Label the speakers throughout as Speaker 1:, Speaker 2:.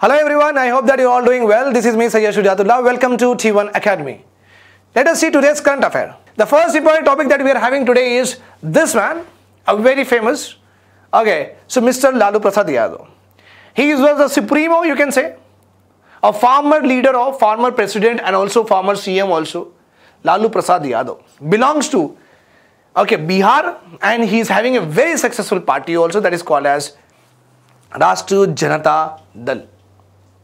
Speaker 1: Hello everyone, I hope that you're all doing well. This is me Sayyid Shujatullah. Welcome to T1 Academy. Let us see today's current affair. The first important topic that we are having today is this man, a very famous, okay, so Mr. Lalu Prasad Yadav. He was the supremo, you can say, a former leader of former president and also former CM also, Lalu Prasad Yadav. Belongs to, okay, Bihar and he is having a very successful party also that is called as Rashtriya Janata Dal.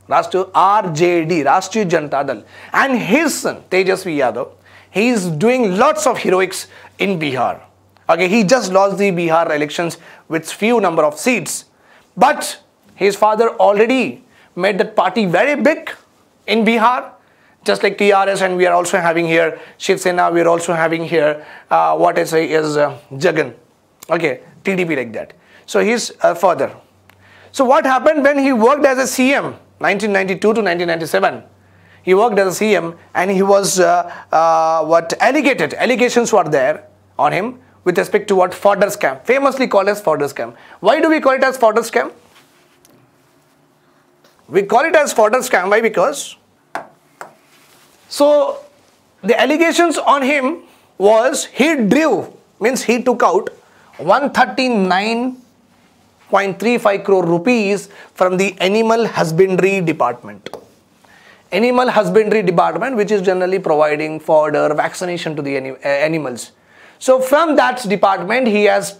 Speaker 1: Rashtriya RJD, Rashtriya Janata Dal. And his son, Tejasvi Yadav, he is doing lots of heroics in Bihar. Okay, he just lost the Bihar elections with few number of seats. But his father already made that party very big in Bihar. Just like TRS and we are also having here Shiv Sena, we are also having here uh, what I say is uh, Jagan. Okay, TDP like that. So his uh, father. So what happened when he worked as a CM 1992 to 1997? He worked as a CM and he was uh, uh, what alleged allegations were there on him with respect to what fodder scam, famously called as fodder scam. Why do we call it as fodder scam? We call it as fodder scam. Why? Because so the allegations on him was he drew means he took out 139.35 crore rupees from the animal husbandry department. Animal husbandry department which is generally providing fodder vaccination to the anim- uh, animals. So from that department he has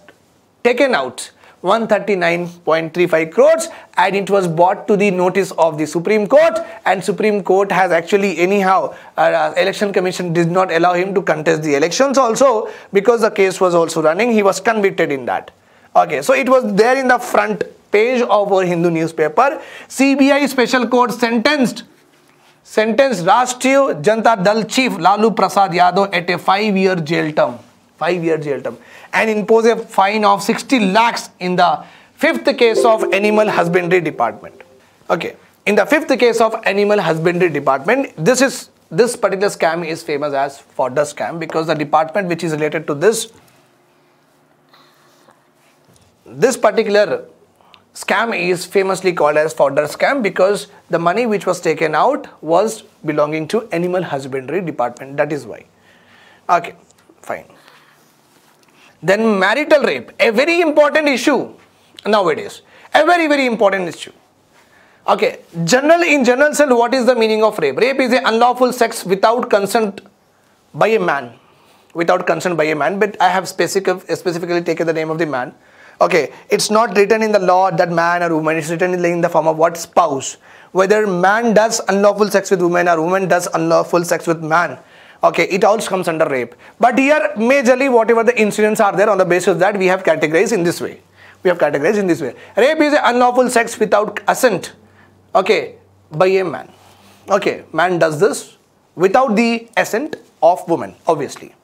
Speaker 1: taken out 139.35 crores and it was brought to the notice of the Supreme Court and Supreme Court has actually anyhow uh, election commission did not allow him to contest the elections also because the case was also running. He was convicted in that okay so it was there in the front page of our Hindu newspaper. CBI special court sentenced sentenced Rashtriya Janata Dal chief Lalu Prasad Yadav at a 5 year jail term 5 year jail term and impose a fine of 60 lakhs in the fifth case of animal husbandry department. Okay in the fifth case of animal husbandry department this is this particular scam is famous as fodder scam because the department which is related to this this particular scam is famously called as fodder scam because the money which was taken out was belonging to animal husbandry department that is why okay fine then marital rape, a very important issue nowadays. A very, very important issue. Okay, general in general sense, what is the meaning of rape? Rape is a unlawful sex without consent by a man. Without consent by a man, but I have specific, specifically taken the name of the man. Okay, it's not written in the law that man or woman, it's written in the form of what? Spouse. Whether man does unlawful sex with woman or woman does unlawful sex with man. Okay it also comes under rape. But here majorly whatever the incidents are there on the basis of that we have categorized in this way. We have categorized in this way. Rape is unlawful sex without assent okay by a man. Okay man does this without the assent of woman obviously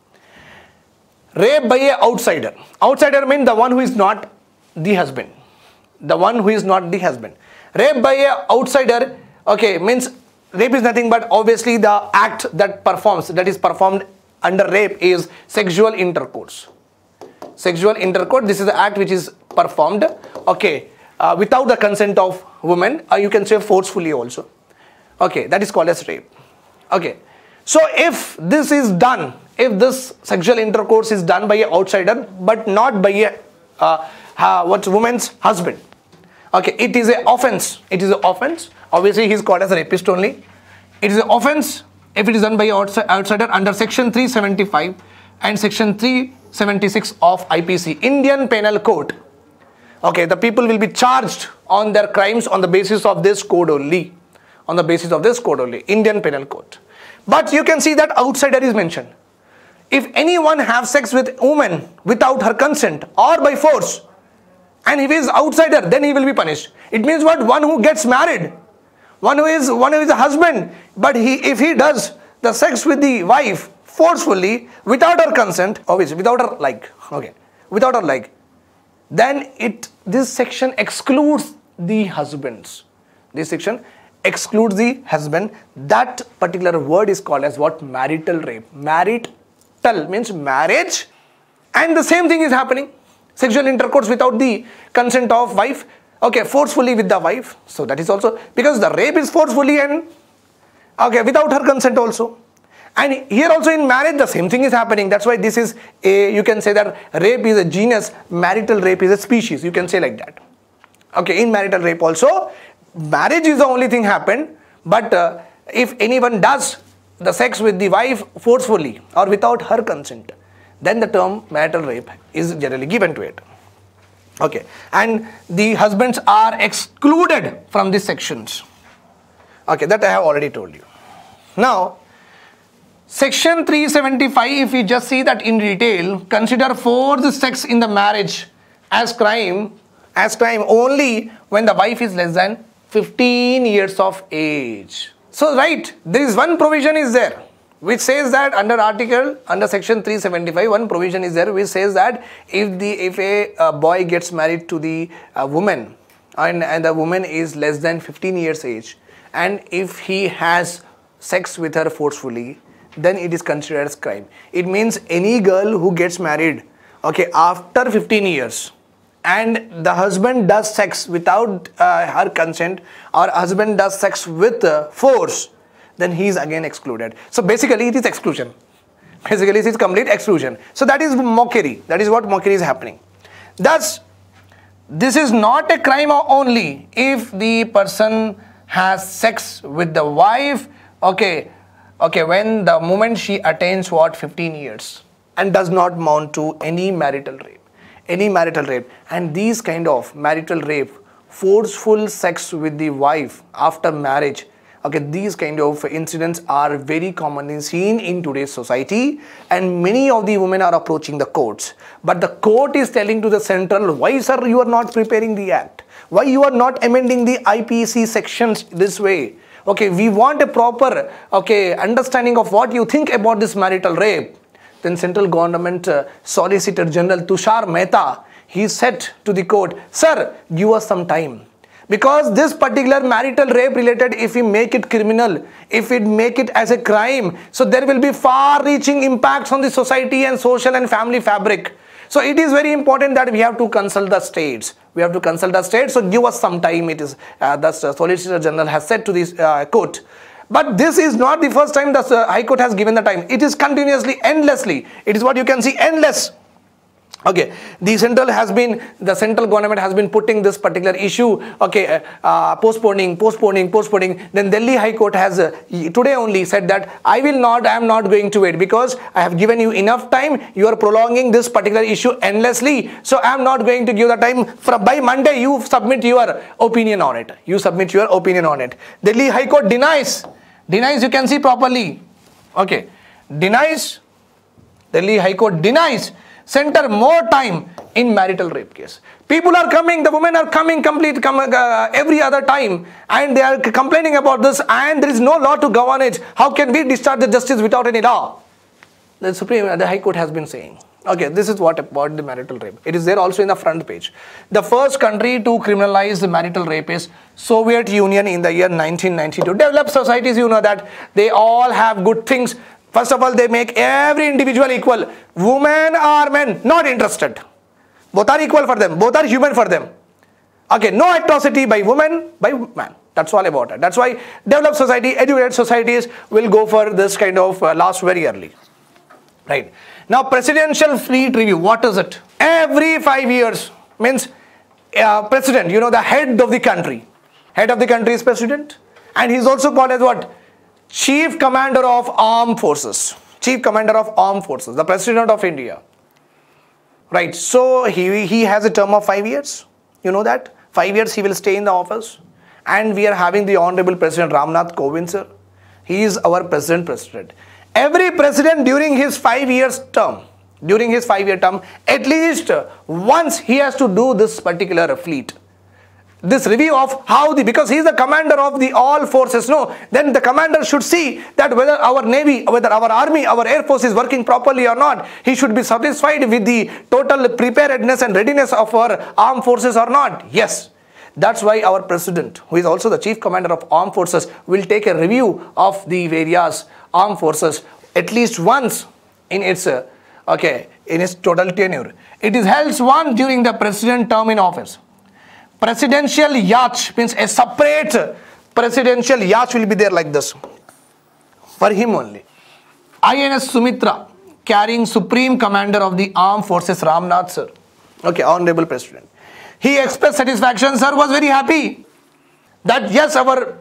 Speaker 1: rape by a outsider. Outsider means the one who is not the husband. The one who is not the husband. Rape by a outsider okay means rape is nothing but obviously the act that performs that is performed under rape is sexual intercourse. Sexual intercourse this is the act which is performed okay uh, without the consent of woman uh, you can say forcefully also. Okay that is called as rape. Okay. So if this is done if this sexual intercourse is done by an outsider but not by a uh, uh, what's woman's husband. Okay it is a offense. It is an offense. Obviously he is called as a rapist only. It is an offense if it is done by outsider under section 375 and section 376 of IPC Indian Penal Code. Okay the people will be charged on their crimes on the basis of this code only. On the basis of this code only Indian Penal Code. But you can see that outsider is mentioned if anyone have sex with woman without her consent or by force and if he is outsider then he will be punished. It means what? One who gets married one who is one who is a husband but he if he does the sex with the wife forcefully without her consent obviously without her like okay without her like then it this section excludes the husbands. This section excludes the husband. That particular word is called as what? Marital rape marital means marriage. And the same thing is happening. Sexual intercourse without the consent of wife. Okay forcefully with the wife. So that is also because the rape is forcefully and okay without her consent also. And here also in marriage the same thing is happening. That's why this is a you can say that rape is a genus. Marital rape is a species. You can say like that. Okay in marital rape also marriage is the only thing happened. But uh, if anyone does the sex with the wife forcefully or without her consent then the term marital rape is generally given to it. Okay. And the husbands are excluded from these sections. Okay that i have already told you. Now section 375 if we just see that in detail consider forced sex in the marriage as crime as crime only when the wife is less than 15 years of age so right there is one provision is there which says that under article under section 375 one provision is there which says that if the if a, a boy gets married to the uh, woman and, and the woman is less than 15 years age and if he has sex with her forcefully then it is considered as crime. It means any girl who gets married okay after 15 years and the husband does sex without uh, her consent or husband does sex with uh, force then he is again excluded. So basically it is exclusion. Basically it is complete exclusion. So that is mockery. That is what mockery is happening. Thus, this is not a crime only if the person has sex with the wife, okay, okay, when the moment she attains what 15 years and does not mount to any marital rape, any marital rape. And these kind of marital rape, forceful sex with the wife after marriage okay these kind of incidents are very commonly seen in today's society. And many of the women are approaching the courts. But the court is telling to the central why sir you are not preparing the act? Why you are not amending the ipc sections this way? Okay we want a proper okay understanding of what you think about this marital rape then central government uh, solicitor general tushar mehta he said to the court sir give us some time. Because this particular marital rape related if we make it criminal if we make it as a crime so there will be far reaching impacts on the society and social and family fabric. So it is very important that we have to consult the states. We have to consult the states so give us some time it is uh, the solicitor general has said to this uh, court but this is not the first time the uh, high court has given the time. It is continuously endlessly. It is what you can see endless. Okay the central has been the central government has been putting this particular issue okay uh, uh, postponing postponing postponing. Then delhi high court has uh, today only said that i will not i am not going to wait because i have given you enough time. You are prolonging this particular issue endlessly. So i am not going to give the time for by monday you submit your opinion on it. You submit your opinion on it. Delhi high court denies denies you can see properly okay denies delhi high court denies center more time in marital rape case. People are coming, the women are coming complete come, uh, every other time and they are complaining about this and there is no law to govern it. How can we discharge the justice without any law? The Supreme, the High Court has been saying. Okay, this is what about the marital rape. It is there also in the front page. The first country to criminalize the marital rape is Soviet Union in the year 1992. Developed societies, you know that they all have good things First of all, they make every individual equal. Women or men, not interested. Both are equal for them. Both are human for them. Okay, no atrocity by woman, by man. That's all about it. That's why developed society, educated societies will go for this kind of uh, last very early. Right. Now, presidential fleet review, what is it? Every five years means uh, president, you know, the head of the country. Head of the country is president. And he's also called as what? Chief Commander of Armed Forces. Chief Commander of Armed Forces, the President of India. Right, so he, he has a term of five years. You know that? Five years he will stay in the office. And we are having the Honorable President Ramnath Kovind sir. He is our President President. Every president during his five years term, during his five year term, at least once he has to do this particular fleet. This review of how the because he is the commander of the all forces no then the commander should see that whether our navy whether our army our air force is working properly or not he should be satisfied with the total preparedness and readiness of our armed forces or not. Yes that's why our president who is also the chief commander of armed forces will take a review of the various armed forces at least once in its uh, okay in its total tenure it is held once during the president term in office presidential yacht means a separate presidential yacht will be there like this for him only. INS Sumitra carrying Supreme Commander of the Armed Forces Ramnath sir. Okay, Honorable President. He expressed satisfaction, sir was very happy that yes, our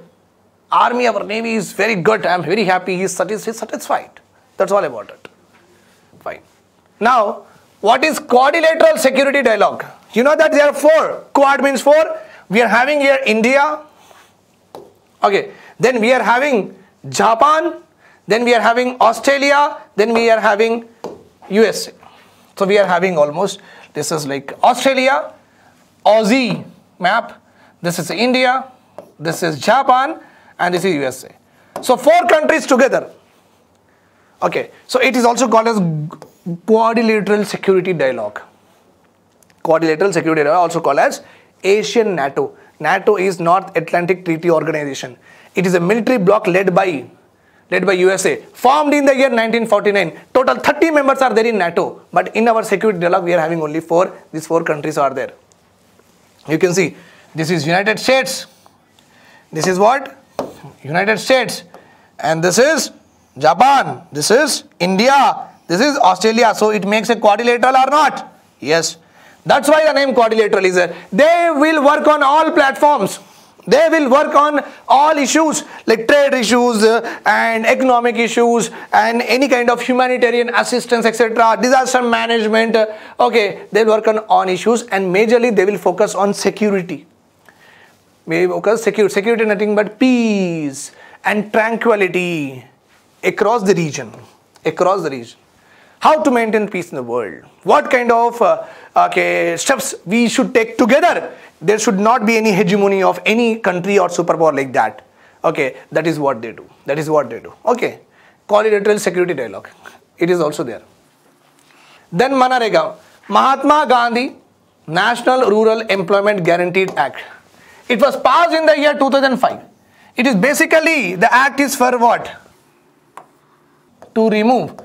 Speaker 1: army, our navy is very good. I am very happy. He is satisfied. That's all about it. Fine. Now, what is quadrilateral security dialogue? You know that there are four. Quad means four. We are having here India. Okay. Then we are having Japan. Then we are having Australia. Then we are having USA. So we are having almost, this is like Australia, Aussie map. This is India. This is Japan. And this is USA. So four countries together. Okay. So it is also called as quadrilateral security dialogue. Quadrilateral security dialogue also called as Asian NATO. NATO is North Atlantic Treaty Organization. It is a military bloc led by led by USA, formed in the year 1949. Total 30 members are there in NATO, but in our security dialogue we are having only four. These four countries are there. You can see this is United States. This is what? United States. And this is Japan. This is India. This is Australia. So it makes a quadrilateral or not? Yes. That's why the name quadrilateral is there. They will work on all platforms. They will work on all issues like trade issues uh, and economic issues and any kind of humanitarian assistance, etc. Disaster management. Uh, okay, they'll work on on issues and majorly they will focus on security. Maybe focus security, security nothing but peace and tranquility across the region. Across the region how to maintain peace in the world, what kind of uh, okay, steps we should take together. There should not be any hegemony of any country or superpower like that. Okay, that is what they do. That is what they do. Okay, quadrilateral security dialogue. It is also there. Then Manarega, Mahatma Gandhi National Rural Employment Guaranteed Act. It was passed in the year 2005. It is basically the act is for what? To remove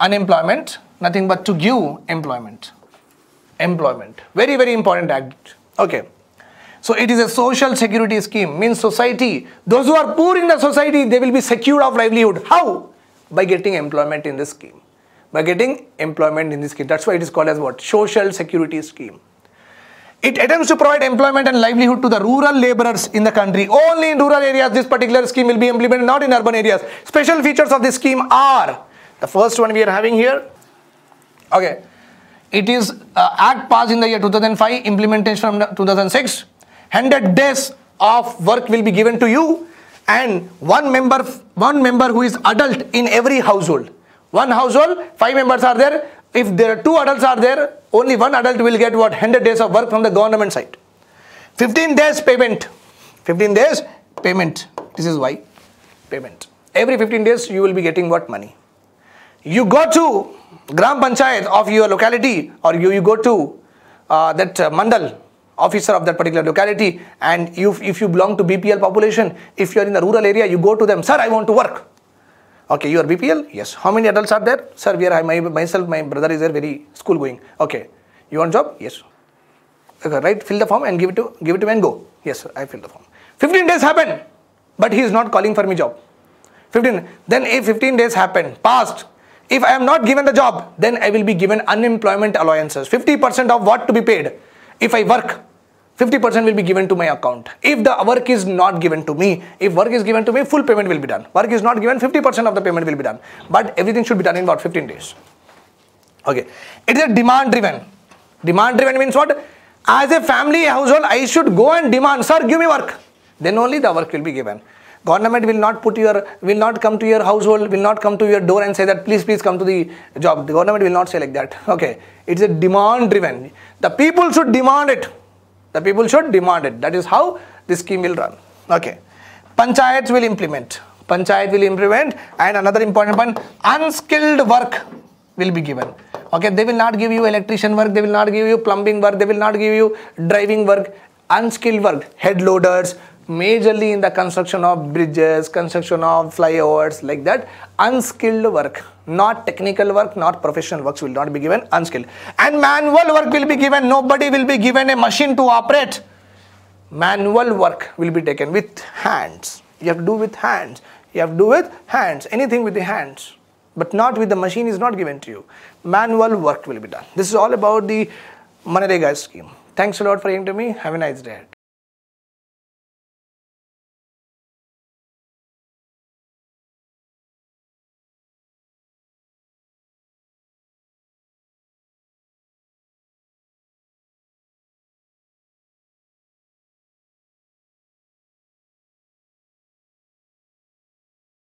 Speaker 1: unemployment, nothing but to give employment. Employment. Very, very important act. Okay. So it is a social security scheme, means society. Those who are poor in the society, they will be secured of livelihood. How? By getting employment in this scheme. By getting employment in this scheme. That's why it is called as what? Social security scheme. It attempts to provide employment and livelihood to the rural laborers in the country. Only in rural areas this particular scheme will be implemented, not in urban areas. Special features of this scheme are the first one we are having here, okay, it is uh, Act passed in the year 2005, implementation from 2006. 100 days of work will be given to you and one member, one member who is adult in every household. One household, five members are there. If there are two adults are there, only one adult will get what 100 days of work from the government side. 15 days payment. 15 days payment. This is why payment. Every 15 days you will be getting what money you go to Gram Panchayat of your locality or you, you go to uh, that uh, Mandal officer of that particular locality and you, if you belong to BPL population, if you are in the rural area, you go to them, sir, I want to work. Okay, you are BPL? Yes. How many adults are there? Sir, we are, my, myself, my brother is there, very school going. Okay. You want job? Yes. Okay, right, fill the form and give it to, give it to me and go. Yes, sir, I fill the form. 15 days happen, but he is not calling for me job. 15, then if 15 days happen, passed, if I am not given the job, then I will be given unemployment allowances. 50% of what to be paid. If I work, 50% will be given to my account. If the work is not given to me, if work is given to me, full payment will be done. Work is not given, 50% of the payment will be done. But everything should be done in about 15 days. Okay. It is a demand driven. Demand driven means what? As a family household, I should go and demand, sir, give me work. Then only the work will be given. Government will not put your, will not come to your household, will not come to your door and say that please, please come to the job. The government will not say like that. Okay. It's a demand driven. The people should demand it. The people should demand it. That is how this scheme will run. Okay. Panchayats will implement. Panchayat will implement and another important point, unskilled work will be given. Okay, they will not give you electrician work, they will not give you plumbing work, they will not give you driving work, unskilled work, head loaders, majorly in the construction of bridges, construction of flyovers, like that. Unskilled work, not technical work, not professional works will not be given, unskilled. And manual work will be given, nobody will be given a machine to operate. Manual work will be taken with hands. You have to do with hands. You have to do with hands, anything with the hands. But not with the machine is not given to you. Manual work will be done. This is all about the Manrega scheme. Thanks a lot for hearing to me. Have a nice day.